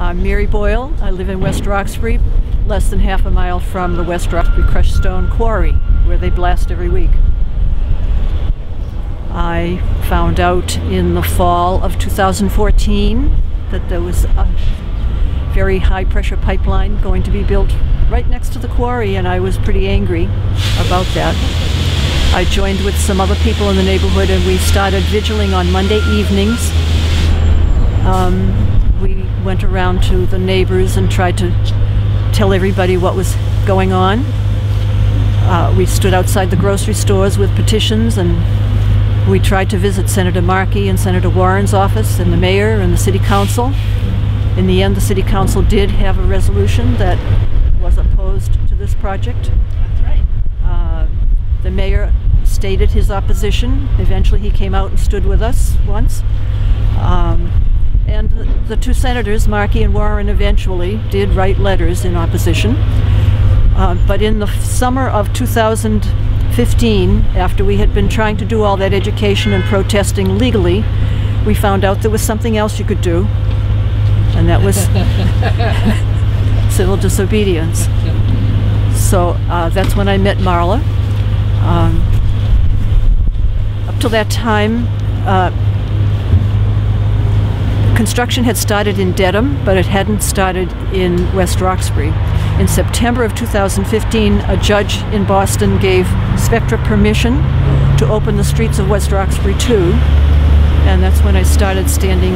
I'm Mary Boyle. I live in West Roxbury, less than half a mile from the West Roxbury Crushed Stone Quarry, where they blast every week. I found out in the fall of 2014 that there was a very high pressure pipeline going to be built right next to the quarry, and I was pretty angry about that. I joined with some other people in the neighborhood and we started vigiling on Monday evenings. Um, went around to the neighbors and tried to tell everybody what was going on. Uh, we stood outside the grocery stores with petitions and we tried to visit Senator Markey and Senator Warren's office and the mayor and the city council. In the end, the city council did have a resolution that was opposed to this project. That's right. Uh, the mayor stated his opposition. Eventually, he came out and stood with us once. Um, and the, two senators, Markey and Warren, eventually did write letters in opposition. Uh, but in the summer of 2015, after we had been trying to do all that education and protesting legally, we found out there was something else you could do, and that was civil disobedience. So uh, that's when I met Marla. Um, up till that time, uh, construction had started in Dedham, but it hadn't started in West Roxbury. In September of 2015, a judge in Boston gave Spectra permission to open the streets of West Roxbury too, and that's when I started standing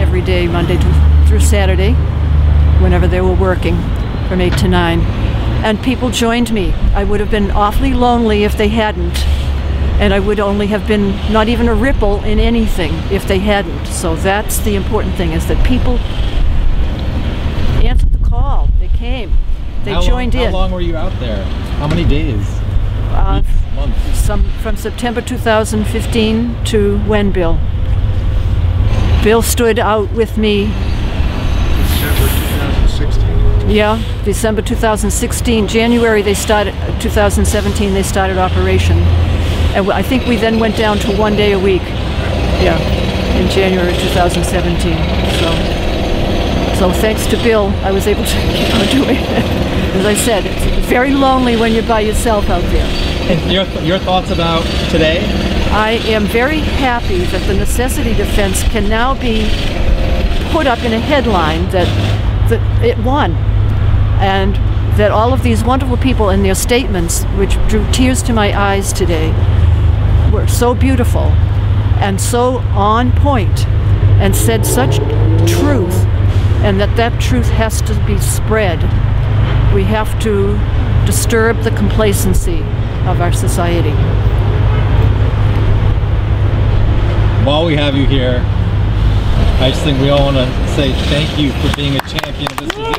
every day, Monday through Saturday, whenever they were working, from 8 to 9. And people joined me. I would have been awfully lonely if they hadn't. And I would only have been not even a ripple in anything if they hadn't. So that's the important thing is that people answered the call. They came. They how joined long, in. How long were you out there? How many days? Uh, Weeks, months? some from September 2015 to when, Bill? Bill stood out with me December 2016. Yeah, December 2016. January they started, 2017 they started operation. And I think we then went down to one day a week. Yeah, in January 2017. So, so thanks to Bill, I was able to keep on doing it. As I said, it's very lonely when you're by yourself out there. And your, your thoughts about today? I am very happy that the necessity defense can now be put up in a headline that, that it won. And that all of these wonderful people in their statements, which drew tears to my eyes today, so beautiful and so on point and said such truth, and that that truth has to be spread. We have to disturb the complacency of our society. While we have you here, I just think we all want to say thank you for being a champion of this.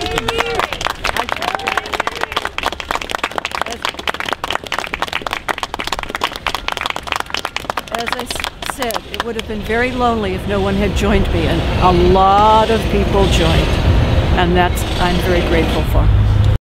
As I said, it would have been very lonely if no one had joined me, and a lot of people joined, and that's I'm very grateful for.